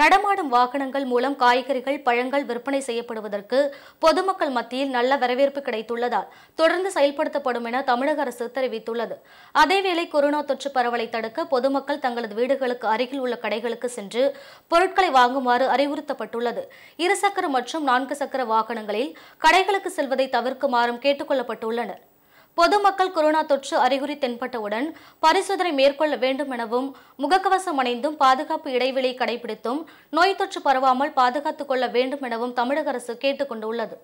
நடமாடும் வாகனங்கள் மூலம் காய்கறிகள் பழங்கள் விற்பனை செய்யப்படுவதற்கு பொதுமக்கள் மத்தியில் நல்ல வரவேற்பு கிடைத்துள்ளதால் தொடர்ந்து செயல்படுத்தப்படும் என தமிழக அரசு தெரிவித்துள்ளது. அதேவேளை கொரோனா தொற்று பரவலை தடுக்க பொதுமக்கள் தங்களது வீடுகளுக்கு அருகில் உள்ள கடைகளுக்கு சென்று பொருட்களை வாங்குமாறு அறிவுறுத்தப்பட்டுள்ளது. இருசக்கர மற்றும் நான்கு சக்கர வாகனங்களில் கடைகளுக்கு செல்வதை தவிர்க்குமாறும் கேட்டுக்கொள்ளப்பட்டுள்ளனர். பொதுமக்கள் கொரோனா தொற்று அறிகுறி தென்பட்டவுடன் பரிசோதனை மேற்கொள்ள வேண்டும் எனவும் முகக்கவசம் அணிந்தும் பாதுகாப்பு இடைவெளியை கடைபிடித்தும் நோய் தொற்று பரவாமல் பாதுகாத்துக் கொள்ள வேண்டும் எனவும் தமிழக அரசு கேட்டுக் கொண்டுள்ளது.